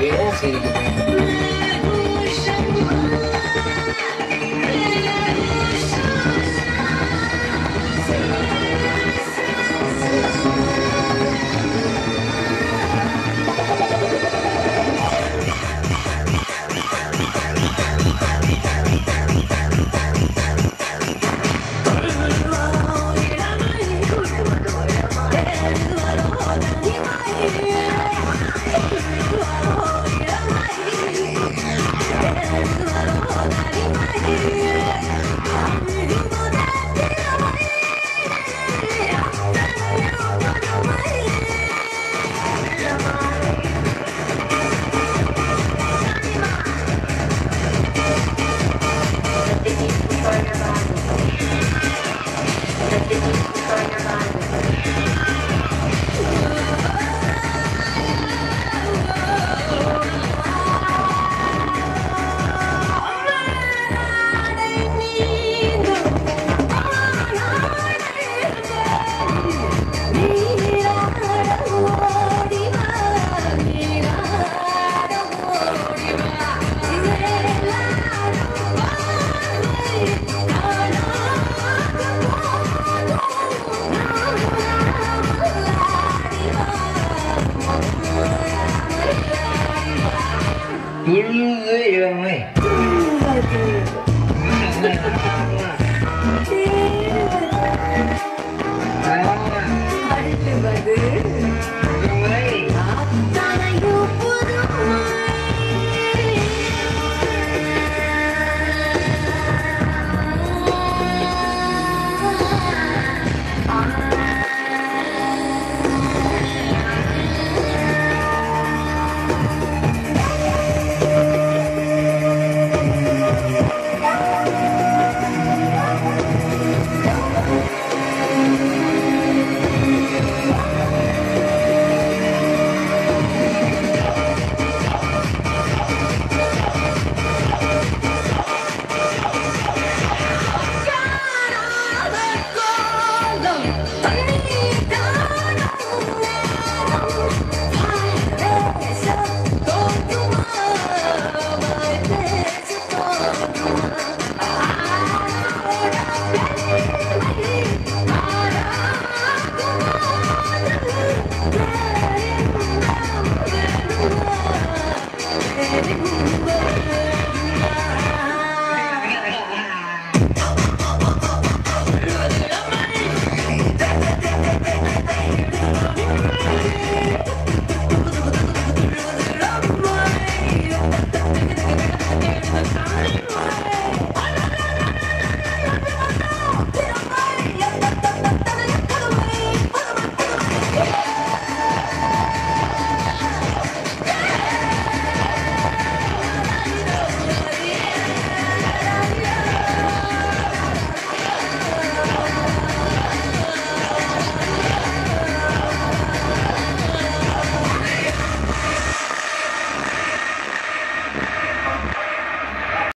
Yes, he did. Thank you.